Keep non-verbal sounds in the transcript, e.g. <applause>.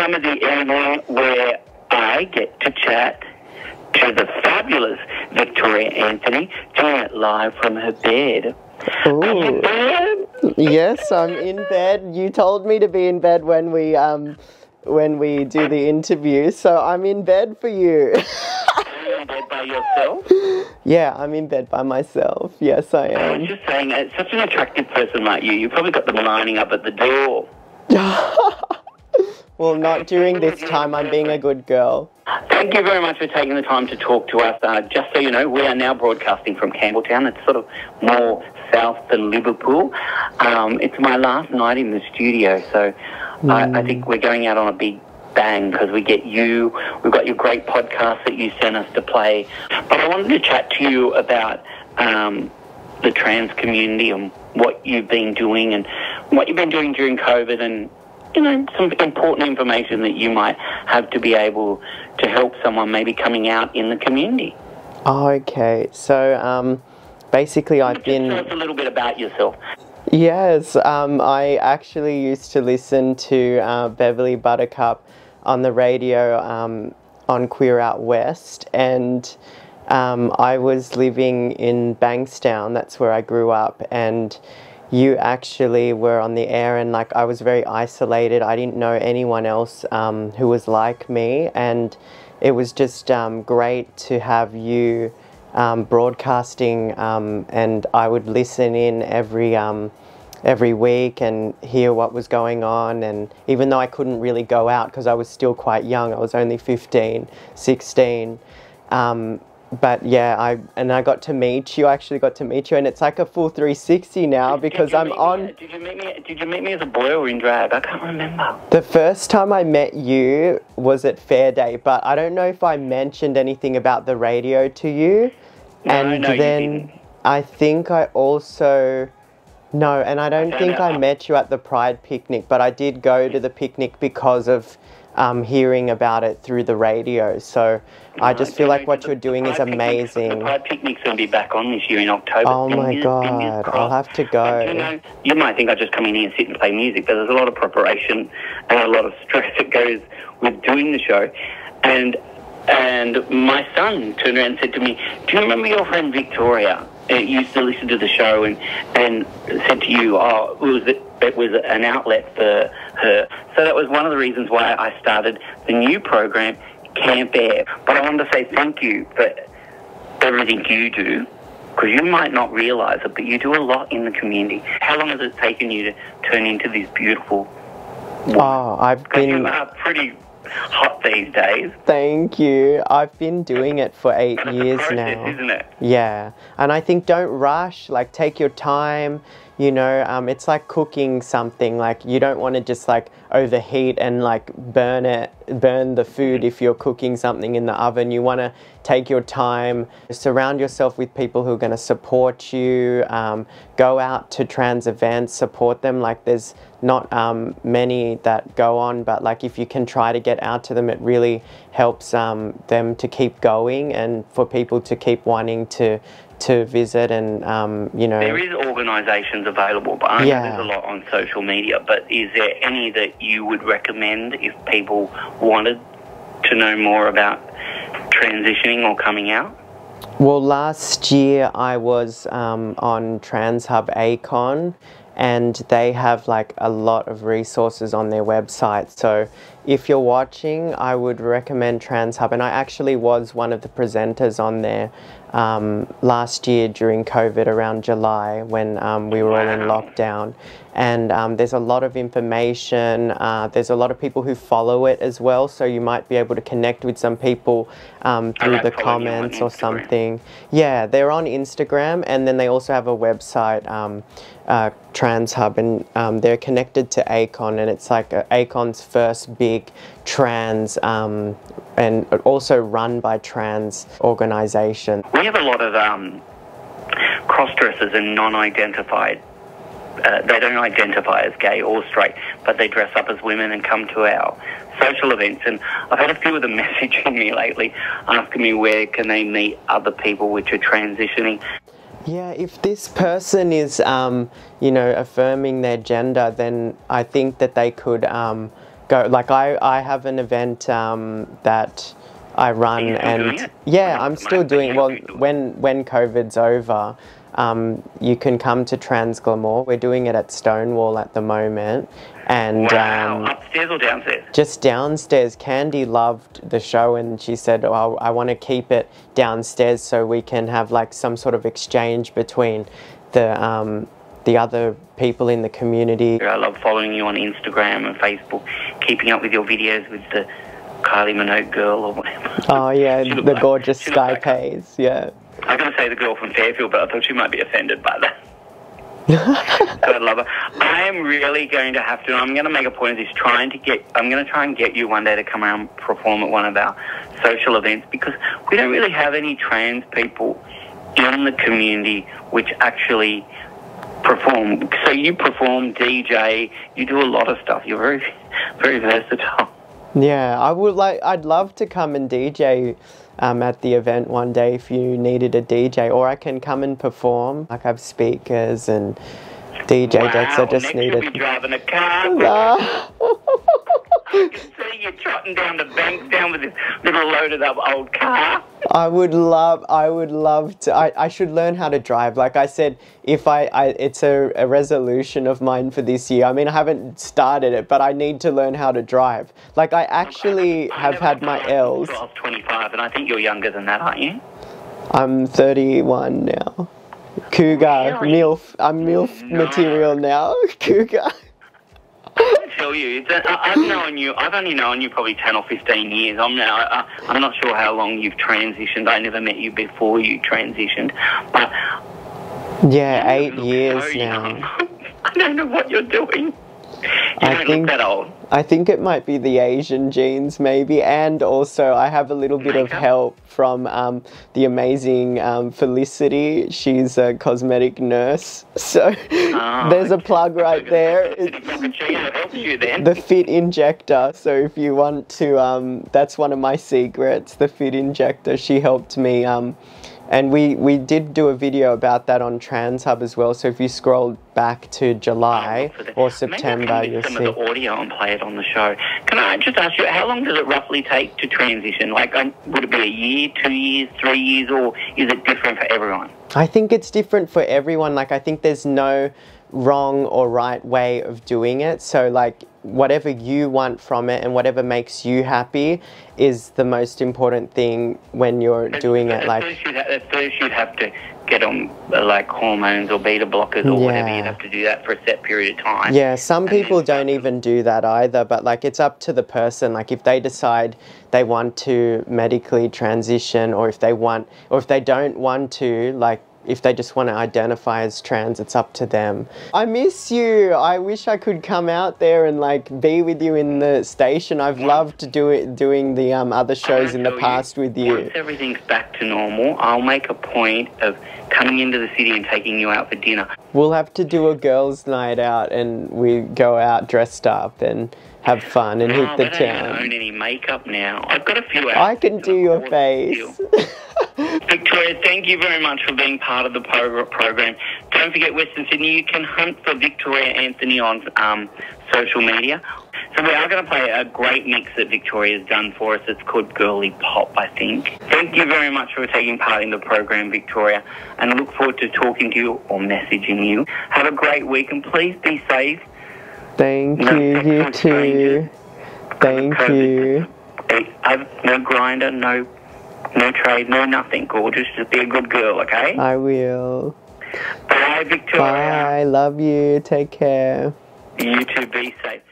time of the evening where I get to chat to the fabulous Victoria Anthony, doing it live from her bed. Ooh. Yes, I'm in bed. You told me to be in bed when we um when we do the interview, so I'm in bed for you. <laughs> Are you in bed by yourself? yeah, I'm in bed by myself. Yes, I I was am. just saying, it's such an attractive person like you. You've probably got them lining up at the door. <laughs> Well, not during this time. I'm being a good girl. Thank you very much for taking the time to talk to us. Uh, just so you know, we are now broadcasting from Campbelltown. It's sort of more south than Liverpool. Um, it's my last night in the studio, so I, I think we're going out on a big bang because we get you. We've got your great podcast that you sent us to play. But I wanted to chat to you about um, the trans community and what you've been doing and what you've been doing during COVID and you know, some important information that you might have to be able to help someone maybe coming out in the community. Okay, so um, basically, I've Just tell been. us a little bit about yourself. Yes, um, I actually used to listen to uh, Beverly Buttercup on the radio um, on Queer Out West, and um, I was living in Bankstown. That's where I grew up, and you actually were on the air, and like I was very isolated. I didn't know anyone else um, who was like me, and it was just um, great to have you um, broadcasting, um, and I would listen in every um, every week and hear what was going on. And even though I couldn't really go out because I was still quite young, I was only 15, 16. Um, but yeah, I and I got to meet you. I actually got to meet you, and it's like a full 360 now because Did I'm on. Me, did you meet me? Did you meet me as a boy or in drag? I can't remember. The first time I met you was at Fair Day, but I don't know if I mentioned anything about the radio to you. No, and no, then. I think I also no, and I don't Okay, think. I met you at the Pride picnic, but I did go to the picnic because of um, hearing about it through the radio. So I just feel like what the- you're doing is Pride picnic's- amazing. The picnic's going to be back on this year in October. Oh my Fingers- God, fingers I'll have to But, you go. know, you might think I just come in here and sit and play music, but there's a lot of preparation and a lot of stress that goes with doing the show. And and my son turned around and said to me, "Do you remember your friend Victoria? Uh, used to listen to the show and and said to you, oh, it was it was an outlet for her. So that was one of the reasons why I started the new program, Camp Air. But I wanted to say thank you for everything you do. Because you might not realise it, but you do a lot in the community. How long has it taken you to turn into this beautiful Woman? Oh, I've been. are pretty hot these days. Thank you. I've been doing it for eight years process, now. isn't it? Yeah, and I think don't rush. Like take your time. You know, um, it's like cooking something. Like you don't want to just like overheat and like burn it, burn the food if you're cooking something in the oven. You want to take your time. Surround yourself with people who are going to support you. Um, go out to trans events, support them. Like there's not um, many that go on, but like if you can try to get out to them, it really helps um, them to keep going and for people to keep wanting to to visit and um, you know. There is organisations available, but I know Yeah. there's a lot on social media. But is there any that you would recommend if people wanted to know more about transitioning or coming out? Well, last year I was um, on TransHub Acon, and they have like a lot of resources on their website. So if you're watching, I would recommend TransHub. And I actually was one of the presenters on there um, last year during COVID around July when um, we were all in lockdown. And um, there's a lot of information. Uh, there's a lot of people who follow it as well. So you might be able to connect with some people um, through the following you on comments or something. Yeah, they're on Instagram, and then they also have a website, um, uh, TransHub, and um, they're connected to Acon, and it's like uh, Acon's first big trans, um, and also run by trans organisation. We have a lot of um, cross dressers and non identified. Uh, they don't identify as gay or straight, but they dress up as women and come to our social events. And I've had a few of them <laughs> messaging me lately, asking me where can they meet other people which are transitioning. Yeah, if this person is, um, you know, affirming their gender, then I think that they could um, go. Like I, I have an event um, that I run, and yeah, I'm still doing. Well, when when COVID's over, um, you can come to Transglamour. We're doing it at Stonewall at the moment, and Wow, um, upstairs or downstairs? just downstairs. Candy loved the show, and she said, oh, "I want to keep it downstairs so we can have like some sort of exchange between the um, the other people in the community." I love following you on Instagram and Facebook, keeping up with your videos with the Kylie Minogue girl or whatever. Oh yeah, the like- gorgeous Sky like. Pays. Yeah. I was going to say the girl from Fairfield, but I thought she might be offended by that. <laughs> I love her. I am really going to have to. I'm going to make a point of this. Trying to get. I'm going to try and get you one day to come around and perform at one of our social events because we don't really have any trans people in the community which actually perform. So you perform, DJ. You do a lot of stuff. You're very, very versatile. Yeah, I would like. I'd love to come and DJ um, at the event one day if you needed a DJ, or I can come and perform. Like I have speakers and DJ wow. decks. I just Next need you'll be driving a car. <laughs> Ah. <laughs> I can see you trotting down the bank down with this little loaded up old car. Uh-huh. I would love. I would love to. I, I should learn how to drive. Like I said, if I, I it's a, a resolution of mine for this year. I mean, I haven't started it, but I need to learn how to drive. Like I actually I have had my L's. until I was 25, and I think you're younger than that, aren't you? I'm 31 now. Cougar, Really? MILF. I'm MILF No. material now. <laughs> Cougar. Tell you, I- I've known you. I've only known you probably 10 or 15 years. I'm now. I, I'm not sure how long you've transitioned. I never met you before you transitioned, but Yeah, eight years so now. <laughs> I don't know what you're doing. I think- that old. I think it might be the Asian genes, maybe, and also I have a little bit of help from um, the amazing um, Felicity. She's a cosmetic nurse, <laughs> so Oh, there's a plug right there. <laughs> It's It's Frappuccino helps you then. the Fit Injector. So if you want to, um, that's one of my secrets. The Fit Injector. She helped me, um, and we we did do a video about that on Trans Hub as well. So if you scroll back to July the- or September, can you'll some see. of the audio and play it on the show. Can I just ask you, how long does it roughly take to transition? Like, um, would it be a year, two years, three years, or is it different for everyone? I think it's different for everyone. Like, I think there's no wrong or right way of doing it. So, like, whatever you want from it and whatever makes you happy is the most important thing when you're doing it. Like, first, you'd ha- at first you'd have to get on uh, like hormones or beta blockers or whatever. You'd have to do that for a set period of time. Yeah, some And people don't even do that either, but like it's up to the person. Like if they decide they want to medically transition or if they want or if they don't want to, like if they just want to identify as trans, it's up to them. I miss you. I wish I could come out there and like be with you in the station. I've loved do it, doing the um, other shows in the tell you, past with you. Once everything's back to normal, I'll make a point of coming into the city and taking you out for dinner. We'll have to do a girls' night out and we go out dressed up and have fun and Oh, hit the town. I don't own any makeup now. I've got a few. I can do your face. <laughs> Victoria, thank you very much for being part of the program. Don't forget, Western Sydney, you can hunt for Victoria Anthony on um, social media. So we are going to play a great mix that Victoria's done for us. It's called Girly Pop, I think. Thank you very much for taking part in the program, Victoria, and I look forward to talking to you or messaging you. Have a great week, and please be safe. Thank No you, you too. Thank you. I've no Grindr, no, no trade, no nothing. Gorgeous, just be a good girl, okay? I will. Bye, Victoria. Bye. Love you. Take care. You too. Be safe.